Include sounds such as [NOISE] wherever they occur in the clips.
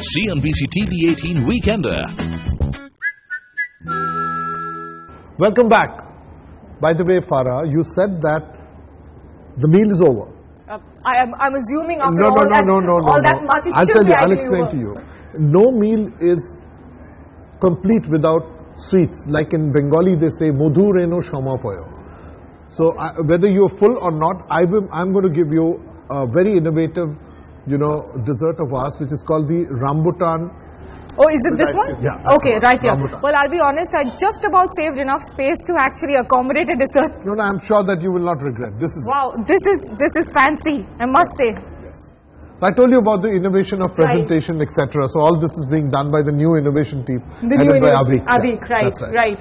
CNBC TV 18 Weekender. Welcome back. By the way, Farah, you said that the meal is over. Uh, I am, I'm assuming after no, all no, no, that, no, no, no, all that no. much, it I'll should tell you. I'll explain to you. No meal is complete without sweets. Like in Bengali, they say "Modhu reno shamapayo." So I, whether you're full or not, I will, I'm going to give you a very innovative, you know, dessert of ours, which is called the rambutan. Oh, is it this one? Yeah, Okay, right here. Well, I'll be honest, I just about saved enough space to actually accommodate a dessert. No, no, I'm sure that you will not regret. This is. Wow, this is this is fancy, I must say. I told you about the innovation of presentation, etc. So all this is being done by the new innovation team The headed new by Avik. Avik, Yeah, right, that's right.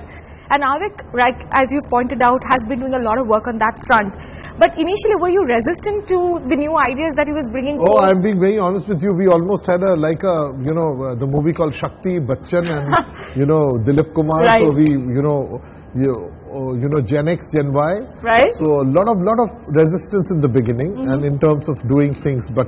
And Avik, right, as you pointed out, has been doing a lot of work on that front. But initially, were you resistant to the new ideas that he was bringing Oh, forth? I'm being very honest with you. We almost had a like a you know uh, the movie called Shakti Bachchan and [LAUGHS] you know Dilip Kumar. Right. So we you know you oh, you know Gen X, Gen Y. Right. So a lot of lot of resistance in the beginning Mm-hmm. and in terms of doing things, but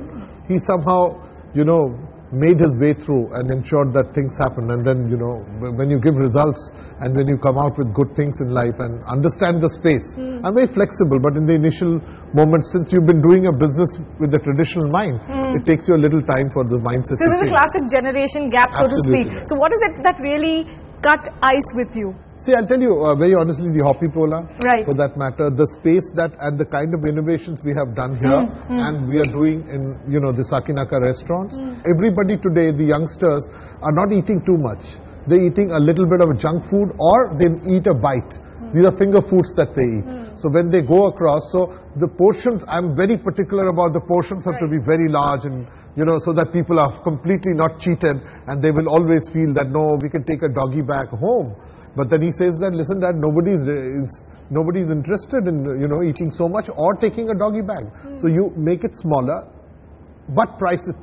he somehow you know made his way through and ensured that things happen. And then you know when you give results and when you come out with good things in life and understand the space. Mm. I'm very flexible, but in the initial moments, since you've been doing a business with the traditional mind, it takes you a little time for the mindset Mm. So there's a classic generation gap, so to speak. So what is it that really cut ice with you? See, I'll tell you uh, very honestly, the Happipola, Right. for that matter, the space that and the kind of innovations we have done here Hmm, and we are doing in, you know, the Sakinaka restaurants. Hmm. Everybody today, the youngsters, are not eating too much. They're eating a little bit of junk food or they eat a bite. Hmm. These are finger foods that they eat. So when they go across, so the portions, I'm very particular about the portions have to be very large and, you know, so that people are completely not cheated and they will always feel that, no, we can take a doggy back home. But then he says that, listen, that nobody is, is nobody is interested in, you know, eating so much or taking a doggy bag. Hmm. So you make it smaller, but price it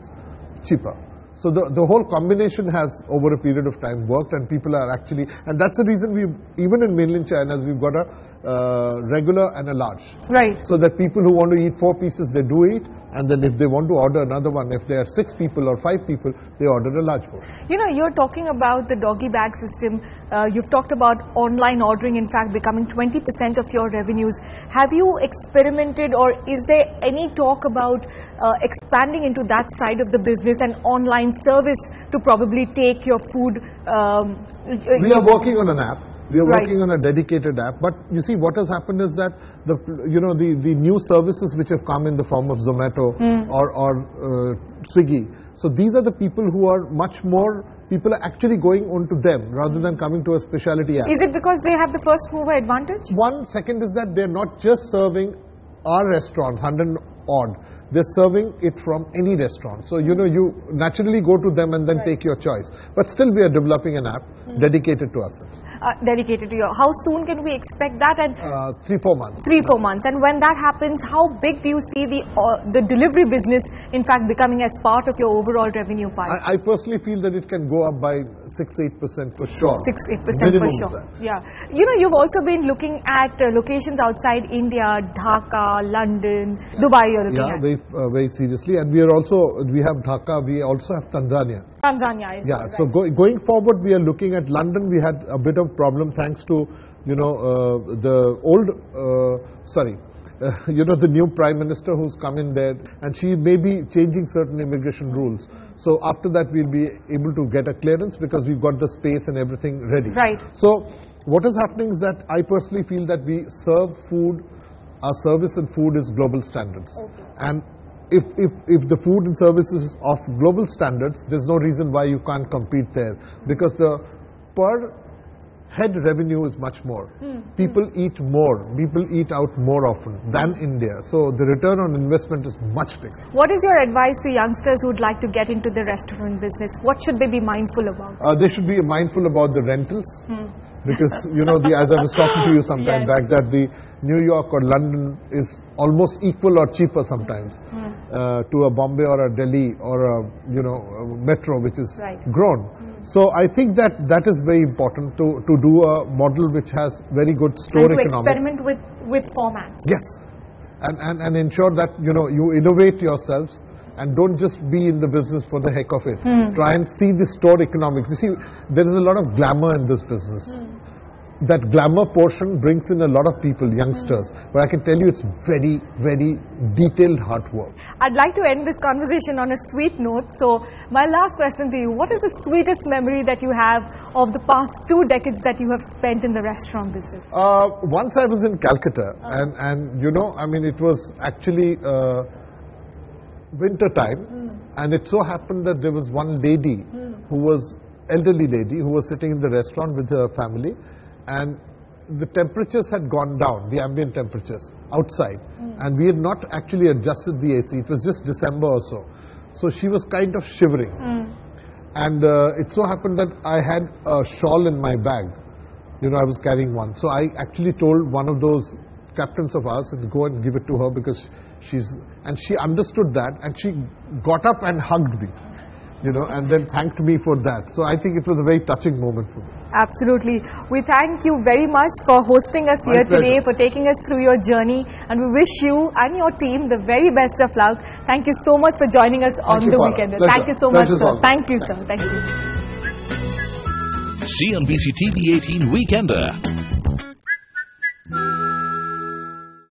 cheaper. So the, the whole combination has over a period of time worked and people are actually, and that's the reason we, even in mainland China, we've got a uh, regular and a large. Right. So that people who want to eat four pieces, they do eat. And then if they want to order another one, if there are six people or five people, they order a large portion. You know, you're talking about the doggy bag system. Uh, you've talked about online ordering, in fact, becoming 20% of your revenues. Have you experimented or is there any talk about uh, expanding into that side of the business and online service to probably take your food? Um, We are working on an app. We are Right. working on a dedicated app. But you see, what has happened is that the you know the, the new services which have come in the form of Zomato Hmm. or or uh, Swiggy. So these are the people who are much more. People are actually going onto them rather than coming to a specialty app. Is it because they have the first mover advantage? One second is that they're not just serving our restaurants, 100 odd. They're serving it from any restaurant. So, you know, you naturally go to them and then take your choice. But still, we are developing an app dedicated to ourselves. Uh, dedicated to you. How soon can we expect that? And Uh, three, four months. three four months and when that happens how big do you see the uh, the delivery business in fact becoming as part of your overall revenue pie I, I personally feel that it can go up by 6-8% for sure. Six, eight percent for sure. Yeah, you know, you've also been looking at uh, locations outside India, Dhaka, London, Dubai. You're looking Yeah, at very, uh, very seriously. And we are also, we have Dhaka, we also have Tanzania. Tanzania. Yeah, right. so go, going forward, we are looking at London. We had a bit of problem thanks to, you know, uh, the old, uh, sorry, uh, [LAUGHS] you know, the new prime minister who's come in there, and she may be changing certain immigration rules. So after that, we'll be able to get a clearance because we've got the space and everything ready. Right. So what is happening is that I personally feel that we serve food, our service and food is global standards. Okay. And if, if, if the food and services of global standards, there's no reason why you can't compete there because the per head revenue is much more. Hmm, hmm. People eat more, people eat out more often than India. So the return on investment is much bigger. What is your advice to youngsters who'd like to get into the restaurant business? What should they be mindful about? Uh, they should be mindful about the rentals hmm. because you know the, as I was talking to you some time [LAUGHS] Yes. back that the New York or London is almost equal or cheaper sometimes uh, to a Bombay or a Delhi or a you know a metro which is Right. grown. Hmm. So I think that that is very important to to do a model which has very good store and to economics. experiment with, with formats. Yes, and, and and ensure that you know you innovate yourselves and don't just be in the business for the heck of it. Hmm. Try and see the store economics. You see, there is a lot of glamour in this business. Hmm. That glamour portion brings in a lot of people, youngsters. But I can tell you it's very, very detailed hard work. I'd like to end this conversation on a sweet note. So, my last question to you What is the sweetest memory that you have of the past two decades that you have spent in the restaurant business? Uh, once I was in Calcutta, and, and you know, I mean, it was actually uh, winter time, and it so happened that there was one lady who was elderly lady who was sitting in the restaurant with her family, and the temperatures had gone down, the ambient temperatures outside, and we had not actually adjusted the AC. It was just December or so, so she was kind of shivering, and uh, it so happened that I had a shawl in my bag. You know, I was carrying one. So I actually told one of those captains of ours to go and give it to her because she's, and she understood that. And she got up and hugged me, you know, and then thanked me for that. So I think it was a very touching moment for me. Absolutely. We thank you very much for hosting us My here today, for taking us through your journey, and we wish you and your team the very best of luck. Thank you so much for joining us on you, the Paula. weekend. Pleasure. Thank you so much, sir. all. Thank you, sir. Thank you. CNBC TV 18 Weekender.